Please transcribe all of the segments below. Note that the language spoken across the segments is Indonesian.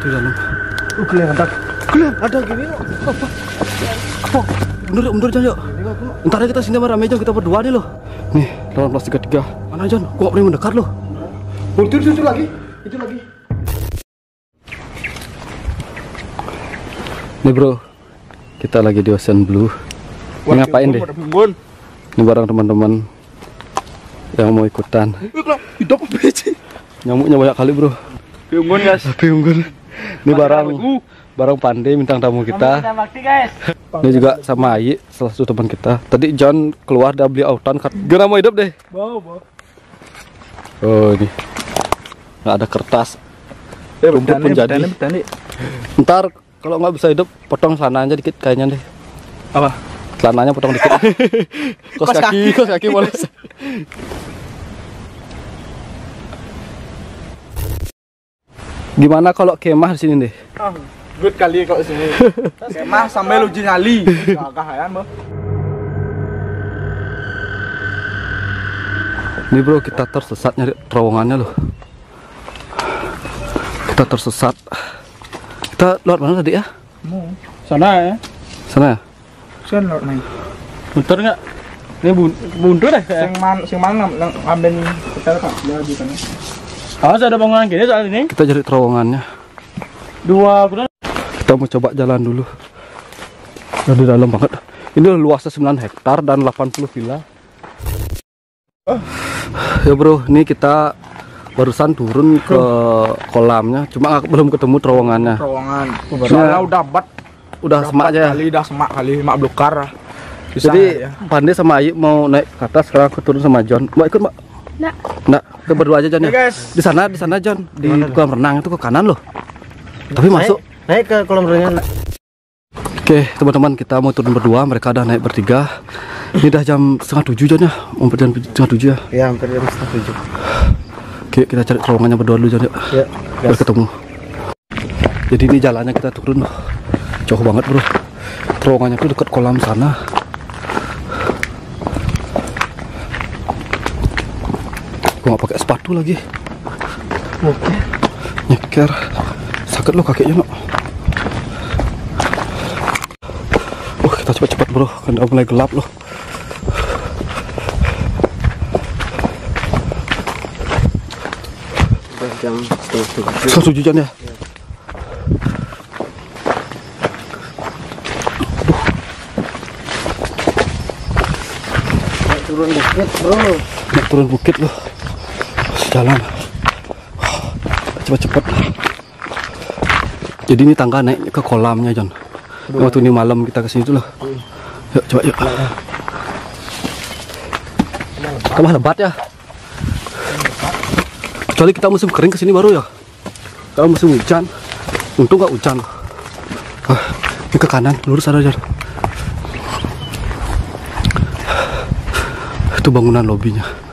Itu dalam. Oh, kelihatan. Kalian ada gini kok. Apa? Apa? Mundur, mundur Jon yuk. Ntar kita sini sama rame Jon, kita berdua nih loh. Nih, lawan plus tiga tiga. Mana Jon? Gak berani mendekat loh. Oh, itu, itu, itu lagi. Itu lagi. Nih bro, kita lagi di Ocean Blue. Ini ngapain deh? Ini bareng teman-teman yang mau ikutan. Hidup? Nyamuknya banyak kali bro. Piungun guys. Tapi unggul. Ini barang barang pandai bintang tamu kita. Ini juga sama Ayi, salah satu teman kita. Tadi John keluar dia beli autan. kat- Gak mau hidup deh. Oh ini. Nggak ada kertas. Eh, Rumput pun jadi. Betani, betani. Ntar kalau nggak bisa hidup, potong celananya dikit kayaknya deh. Apa? Celananya potong dikit. kos Kos kaki, kos kaki boleh. Gimana kalau kemah di sini deh? Ah, good kali kok sini. Kemah sambil uji nyali. Kakahan, Bang. Ini bro kita tersesat nyari terowongannya loh. Kita tersesat. Kita lewat mana tadi ya? Sana ya. Sana ya? Sen lewat naik. Muter nggak? Ini bun buntu deh. Sing man sing mana ngambil kita kan dia di sana. Awas ada bangunan gini saat ini. Kita cari terowongannya. Dua bulan. Kita mau coba jalan dulu. Dari dalam banget. Ini luasnya 9 hektar dan 80 villa. Ya bro, ini kita barusan turun ke kolamnya, cuma belum ketemu terowongannya. Terowongan. Nah. Soalnya udah bat Udah semak aja. ya. Kali dah semak kali mak blukar. lah. Bisa Jadi ya. Pandai sama Ayi mau naik ke atas, sekarang aku turun sama John. Mau ikut mbak? Nggak. Nggak, kita berdua aja John Ya guys. Di sana, di sana John, di kolam renang itu ke kanan loh. Tapi masuk. Naik ke kolam renang. Oke teman-teman kita mau turun berdua, mereka udah naik bertiga. Ini udah jam setengah tujuh John ya, mau jam setengah tujuh ya. Ya hampir jam setengah tujuh. Oke kita cari terowongannya berdua dulu John ya. Ya. Biar ketemu. Jadi ini jalannya kita turun loh. Jauh banget bro. Terowongannya tuh dekat kolam sana. Nggak pakai sepatu lagi. Oke. Nyeker. Sakit lo kakinya no. Oh kita cepat-cepat bro, kan udah mulai gelap loh. Jam setengah tujuh. John ya. Turun bukit bro. Turun bukit loh. Jalan. Cepat-cepat. Jadi ini tangga naik ke kolamnya John. Waktu ini malam kita ke sini tuh loh. Yuk coba yuk. Tambah lebat ya. Kecuali kita musim kering ke sini baru ya. Kalau musim hujan, untung nggak hujan. Ah, ini ke kanan, lurus ada John. Itu bangunan lobinya.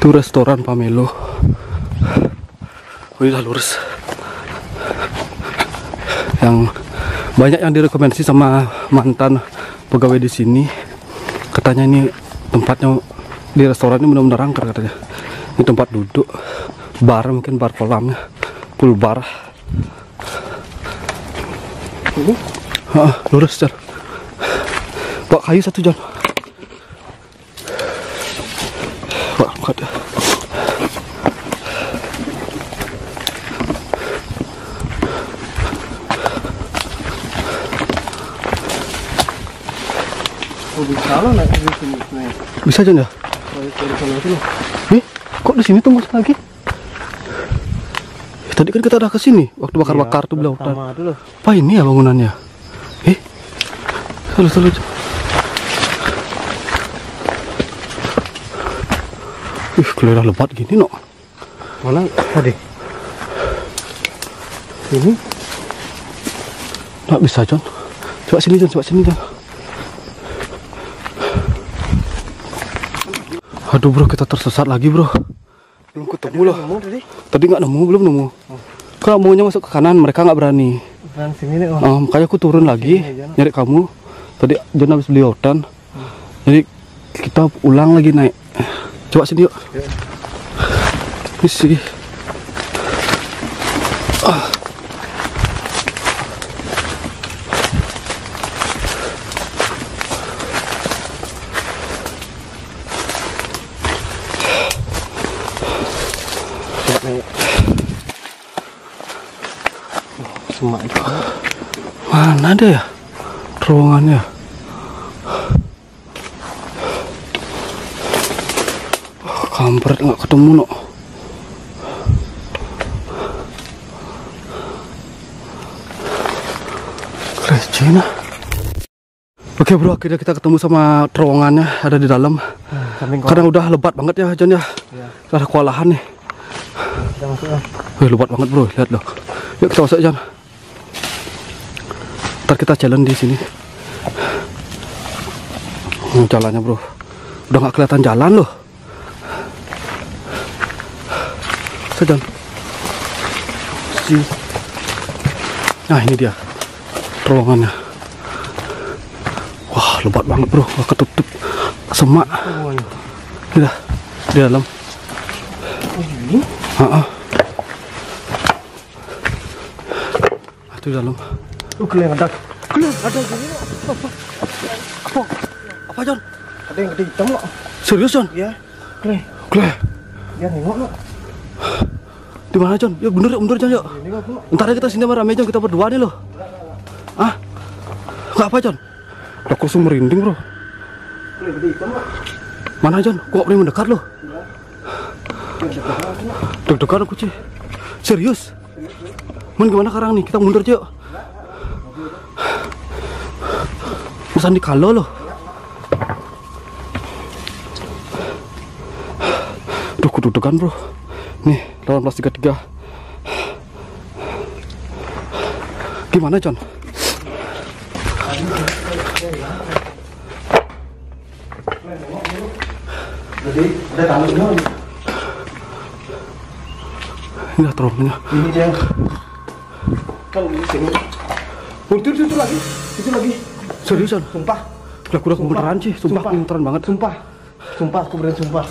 Itu restoran Pamelo. Oh, ini udah lurus. Yang banyak yang direkomendasi sama mantan pegawai di sini. Katanya ini tempatnya di restoran ini benar-benar angker katanya. Ini tempat duduk, bar mungkin bar kolamnya, pool bar. Ah, lurus. Bawa kayu satu John. Angkat ya. Oh bisa lo naik di sini. Naik Bisa sana dulu. Eh, kok di sini tunggu lagi? Eh, Tadi kan kita udah ke sini waktu bakar-bakar tuh hutan. Sama dulu. Apa ini ya bangunannya? Eh, salah salah. Ih, kelihatan lebat gini no. Mana tadi? Ini Nggak bisa John. Coba sini John, coba sini John. Aduh bro, kita tersesat lagi bro. Belum ketemu loh. tadi? Nggak nemu, belum nemu. Kalau maunya masuk ke kanan, mereka nggak berani. Sini nih. Oh. Makanya aku turun lagi nyari kamu. Tadi John habis beli hutan. Jadi kita ulang lagi naik coba sini yuk. Coba naik. Semak itu. mana ada ya? Terowongannya kampret nggak ketemu no Receh nah. Oke bro, akhirnya kita ketemu sama terowongannya ada di dalam. Kadang udah lebat banget ya Jon ya. Ya. Kita ada kewalahan nih. Kita masuk ah. Wih, lebat banget bro, lihat loh. Yuk kita masuk Jon. Ntar kita jalan di sini. Hmm, jalannya bro, udah nggak kelihatan jalan loh. Sejan. Si. Nah ini dia terowongannya. Wah lebat banget bro, nggak ketutup semak. Tidak di dalam. Oh ini? Ah, Itu dalam. Oh kalian ada. Kalian ada gini. Apa? Apa John? Ada yang gede hitam loh. Serius John? Ya. Kalian. Kle, Dia nengok loh. Di mana John? Ya bener, bener John yuk. Ntar kita sini rame John, kita berdua nih loh. Ah? Gak apa? Udah aku langsung merinding bro. Mana John? Kok berani mendekat loh? Deg-degan aku sih. Serius? Men gimana sekarang nih? Kita mundur yuk. Pesan di kalo loh. Duh, aku deg-degan bro. Nih, 1833. Gimana John? Jadi tamu semua. nih. Ini terowongannya. Ini dia. Kan di sini. Situ lagi. Situ lagi. Serius John? Sumpah. Aku udah gemeteran sih. Sumpah, Sumpah. gemeteran banget. Sumpah. Sumpah aku berani sumpah.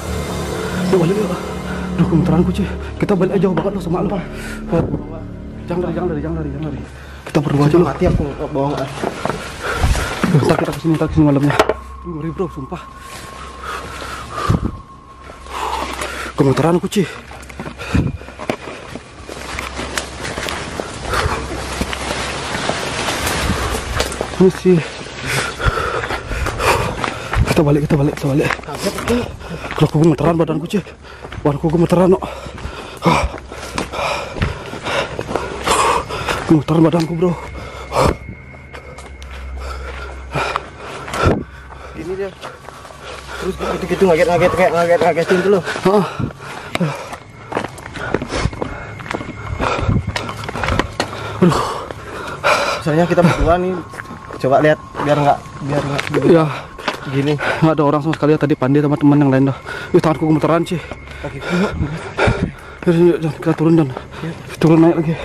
Yuk balik yuk. Aduh gemeteran ku cuy. Kita balik aja jauh banget loh sama lu. Jangan lari, jangan lari, jangan lari, jangan lari. Kita berdua aja loh. Mati aku bohong. ah. Ntar kita ke sini, ntar ke sini malamnya. Ngeri bro, sumpah. Gemeteran aku cuy. Ini sih. Kita balik, kita balik, kita balik. Kalau aku gemeteran badanku cuy. Badanku gemeteran kok. Gemeteran badanku bro. Ini dia. Terus gitu-gitu ngaget-ngaget kayak ngaget-ngagetin tuh loh. Ah. Misalnya kita berdua nih coba lihat biar nggak biar nggak Ya, gini. nggak ada orang sama sekali ya tadi Pandi sama teman yang lain dah. Ih, tanganku gemeteran sih. Kaki yuk. Yuk, kita turun dan turun naik lagi.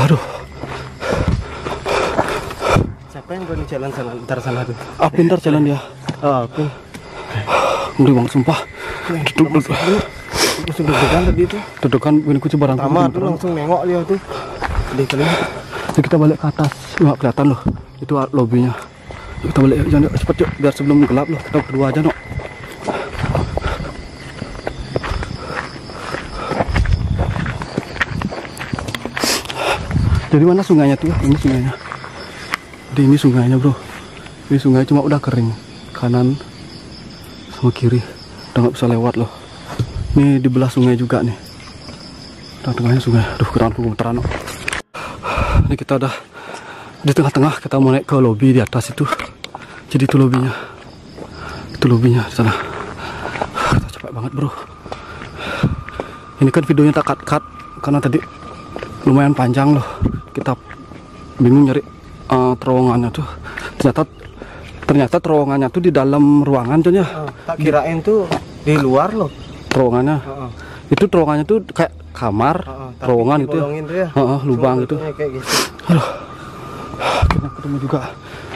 Aduh, Siapa yang berani jalan sana ntar sana tuh? ah pintar jalan dia. Oh, aku. Ngeri banget sumpah. Duduk, duduk, Langsung deg-degan tadi tuh. dudukan ini kunci barang. Pertama tuh langsung nengok dia tuh. Di kali. Jadi kita balik ke atas. Nggak kelihatan loh. Itu lobbynya. Kita balik jangan yuk, cepet yuk biar sebelum gelap loh. Kita berdua aja no. Jadi mana sungainya tuh? Ini sungainya. Di ini sungainya bro. Ini sungai cuma udah kering. Kanan sama kiri. Udah nggak bisa lewat loh. Ini di belah sungai juga nih. Tengah-tengahnya sungai. Aduh, geranganku gemeteran. no. Ini kita udah di tengah-tengah kita mau naik ke lobby di atas itu. Jadi itu lobbynya. Itu lobbynya di sana. Kita capek banget bro. Ini kan videonya tak cut cut karena tadi lumayan panjang loh. Kita bingung nyari eh, terowongannya tuh. Ternyata ternyata terowongannya tuh di dalam ruangan tuh ya. tak kirain tuh di luar loh. Terowongannya. Heeh. Itu terowongannya tuh kayak kamar, Heeh, tapi terowongan gitu ya. tuh ya. Heeh, lubang gitu. Kayak gitu. Akhirnya ketemu juga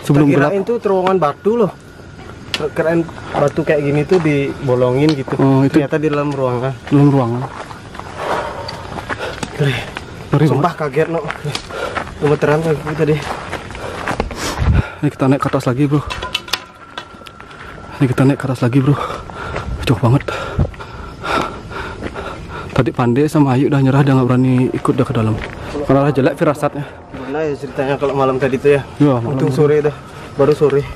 sebelum Tak gelap. tuh terowongan batu loh. Keren batu kayak gini tuh dibolongin gitu. Oh, itu- Ternyata di dalam ruangan. Dalam ruangan. Ngeri. Ngeri banget. Sumpah kaget no. Gemeteran lagi tadi. Ini kita naik ke atas lagi bro. Ini kita naik ke atas lagi bro. Jauh banget. Tadi Pandai sama Ayu udah nyerah dia nggak berani ikut dah ke dalam. Karena jelek firasatnya. Gimana ya ceritanya kalau malam tadi tuh ya? Ya, Untung sore dah. Baru sore.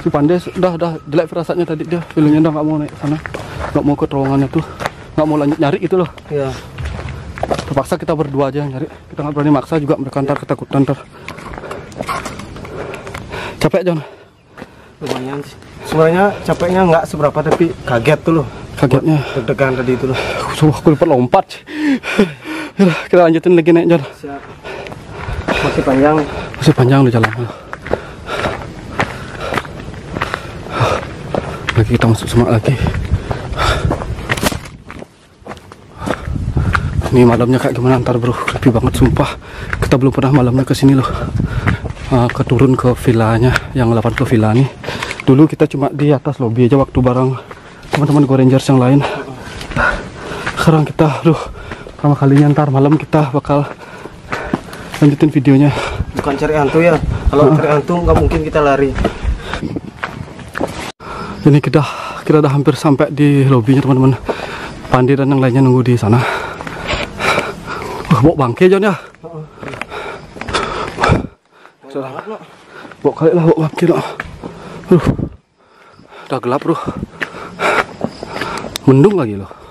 Si Pandai udah udah jelek firasatnya tadi dia. Feelingnya udah nggak mau naik sana. Nggak mau ke terowongannya tuh. Nggak mau lanjut nyari gitu loh. Ya. Terpaksa kita berdua aja nyari. Kita nggak berani maksa juga mereka ntar ketakutan ntar. Capek John? Lumayan sih. Sebenarnya capeknya nggak seberapa tapi kaget tuh loh. Kagetnya. Deg-degan tadi itu loh. Aku lupa lompat. Yaudah, kita lanjutin lagi naik. Siap. Masih panjang. Masih panjang di jalan. Lagi kita masuk semak lagi. Ini malamnya kayak gimana ntar bro? Creepy banget sumpah. Kita belum pernah malamnya ke sini loh. Ah, keturun ke villanya yang 80 villa nih. Dulu kita cuma di atas lobby aja waktu bareng teman-teman Go Rangers yang lain. Sekarang kita, aduh, pertama kalinya ntar malam kita bakal lanjutin videonya. Bukan cari hantu ya. Kalau cari hantu nggak mungkin kita lari. Ini kita kita udah hampir sampai di lobbynya teman-teman. Pandi dan yang lainnya nunggu di sana. Wah, bawa bangke John ya. Sudah. Bawa kali lah bawa bangke loh. Aduh. Udah gelap bro. Mendung lagi loh.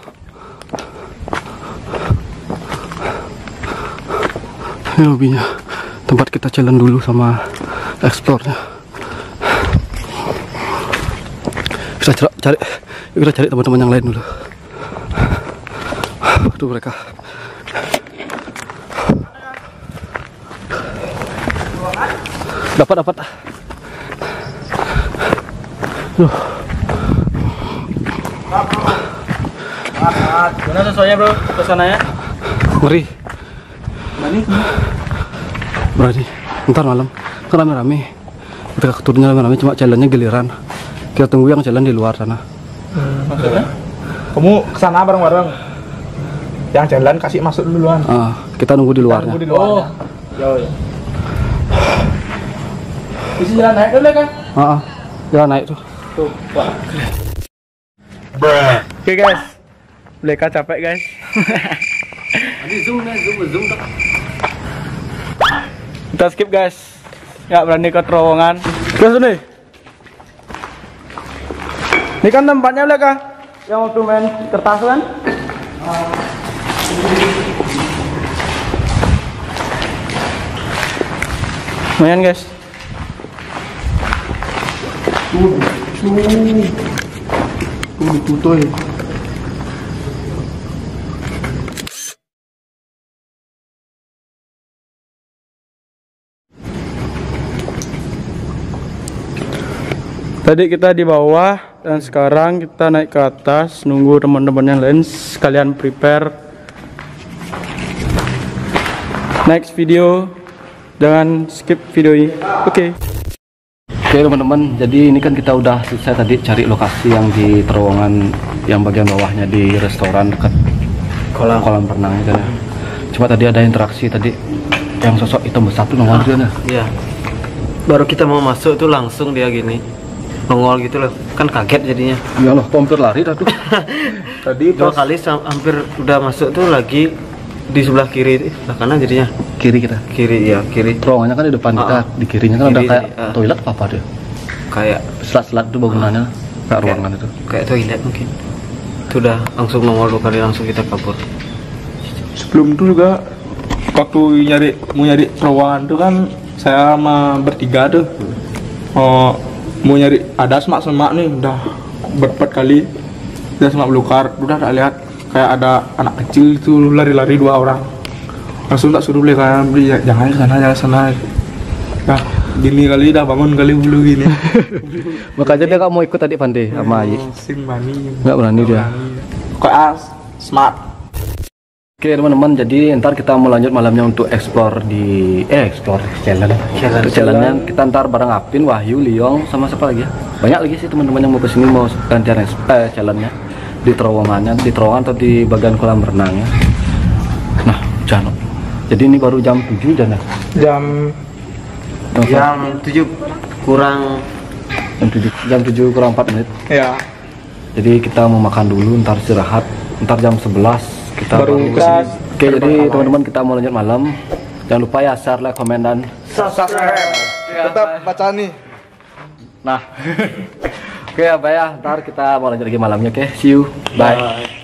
Ini lobbynya. Tempat kita jalan dulu sama explore-nya. kita cari, kita cari teman-teman yang lain dulu aduh mereka dapat dapat Duh, Mana sesuainya bro? Ke sananya? ngeri berani ntar malam kan rame-rame kita keturunnya rame-rame cuma jalannya giliran kita tunggu yang jalan di luar sana Maksudnya? Kamu ke sana bareng-bareng. Yang jalan kasih masuk duluan. Ah, kita nunggu di luarnya Tunggu di luar. Oh. Yo, yo. Bisa jalan naik dulu kan? ah, ah. jalan naik tuh Tuh, wah. Oke guys. Leka capek guys. Kita skip guys. Nggak berani ke terowongan. Terus nih. Ini kan tempatnya Leka. Yang waktu main kertas kan? Lumayan guys. Tutoy. Tadi kita di bawah dan sekarang kita naik ke atas nunggu teman-teman yang lain sekalian prepare next video jangan skip video ini oke Oke teman-teman, jadi ini kan kita udah selesai tadi cari lokasi yang di terowongan yang bagian bawahnya di restoran dekat kolam kolam renang itu ya. Cuma tadi ada interaksi tadi yang sosok hitam besar tuh nongol. Iya. Baru kita mau masuk tuh langsung dia gini. Nongol gitu loh. Kan kaget jadinya. Ya Allah, hampir lari tuh. Tadi dua kali sam- hampir udah masuk tuh lagi di sebelah kiri, sebelah kanan jadinya. Kiri kita. Kiri ya, kiri. Terowongannya kan di depan kita, Ah. di kirinya kan ada Kiri, kayak ah. toilet apa apa deh. Kayak Selat-selat tuh bangunannya, kayak ruangan itu. kayak toilet mungkin. Itu udah langsung nongol dua kali langsung kita kabur. sebelum itu juga waktu nyari mau nyari terowongan tuh kan saya sama bertiga tuh oh, mau nyari ada semak-semak nih udah berempat kali. Udah semak belukar udah tak lihat. Kayak ada anak kecil itu lari-lari dua orang. Langsung tak suruh beli kan beli "Ya, jangan sana jangan sana. Nah gini kali dah bangun kali dulu gini. Makanya dia nggak mau ikut tadi Pande sama Ayi. Sim bani Nggak berani dia. kayak ah, smart Oke teman-teman, jadi ntar kita mau lanjut malamnya untuk explore di eh explore challenge. Challenge. challenge kita ntar bareng Apin, Wahyu, Liong, sama siapa lagi ya? Banyak lagi sih teman-teman yang mau ke sini mau gantian eh, challenge-nya di terowongannya, di terowongan atau di bagian kolam renangnya. Nah, jangan. Jadi ini baru jam 7 jam ya? Jam Jam 7 kurang Jam 7, jam 7 kurang 4 menit. ya Jadi kita mau makan dulu, ntar istirahat, ntar jam 11 kita Baru ke sini. Oke, jadi teman-teman kita mau lanjut malam. Jangan lupa ya share, like, komen dan tetap baca nih. nah. Oke ya, Pak ya. Ntar kita mau lanjut lagi malamnya. Oke, see you. Bye.